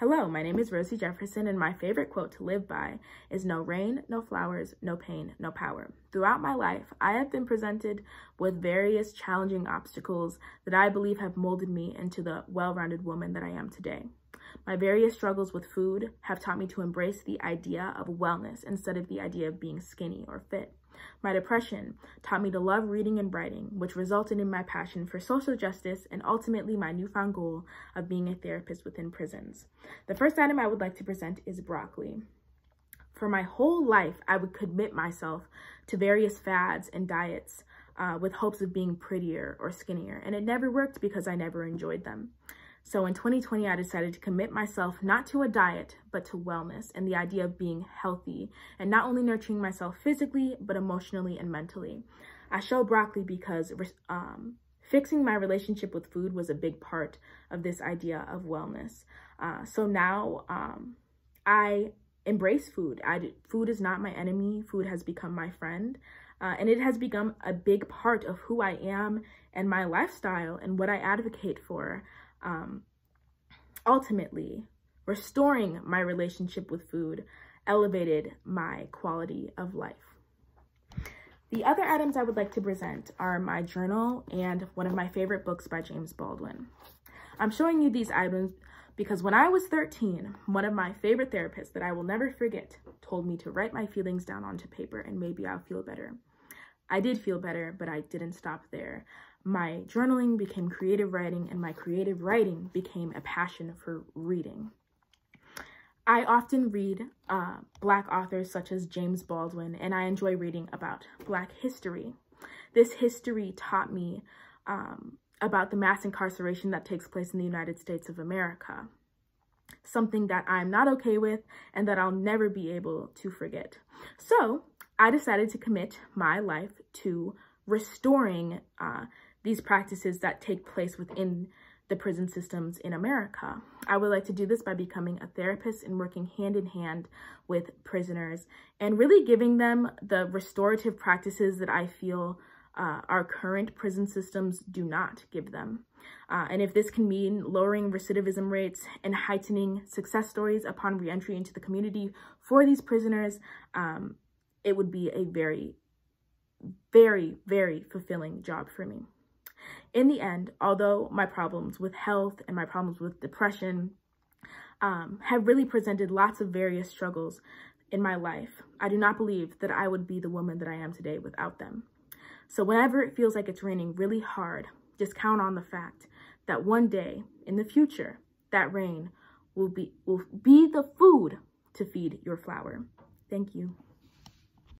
Hello, my name is Rosie Jefferson, and my favorite quote to live by is No rain, no flowers, no pain, no power. Throughout my life, I have been presented with various challenging obstacles that I believe have molded me into the well rounded woman that I am today. My various struggles with food have taught me to embrace the idea of wellness instead of the idea of being skinny or fit. My depression taught me to love reading and writing, which resulted in my passion for social justice and ultimately my newfound goal of being a therapist within prisons. The first item I would like to present is broccoli. For my whole life, I would commit myself to various fads and diets uh, with hopes of being prettier or skinnier, and it never worked because I never enjoyed them. So in 2020, I decided to commit myself not to a diet, but to wellness and the idea of being healthy and not only nurturing myself physically, but emotionally and mentally. I show broccoli because um, fixing my relationship with food was a big part of this idea of wellness. Uh, so now um, I embrace food. I, food is not my enemy. Food has become my friend. Uh, and it has become a big part of who I am and my lifestyle and what I advocate for um, ultimately, restoring my relationship with food elevated my quality of life. The other items I would like to present are my journal and one of my favorite books by James Baldwin. I'm showing you these items because when I was 13, one of my favorite therapists that I will never forget told me to write my feelings down onto paper and maybe I'll feel better. I did feel better, but I didn't stop there my journaling became creative writing and my creative writing became a passion for reading. I often read uh, Black authors such as James Baldwin, and I enjoy reading about Black history. This history taught me um, about the mass incarceration that takes place in the United States of America, something that I'm not okay with and that I'll never be able to forget. So I decided to commit my life to restoring uh, these practices that take place within the prison systems in America. I would like to do this by becoming a therapist and working hand in hand with prisoners and really giving them the restorative practices that I feel uh, our current prison systems do not give them. Uh, and if this can mean lowering recidivism rates and heightening success stories upon reentry into the community for these prisoners, um, it would be a very, very, very fulfilling job for me. In the end, although my problems with health and my problems with depression um, have really presented lots of various struggles in my life, I do not believe that I would be the woman that I am today without them. So whenever it feels like it's raining really hard, just count on the fact that one day in the future, that rain will be, will be the food to feed your flower. Thank you.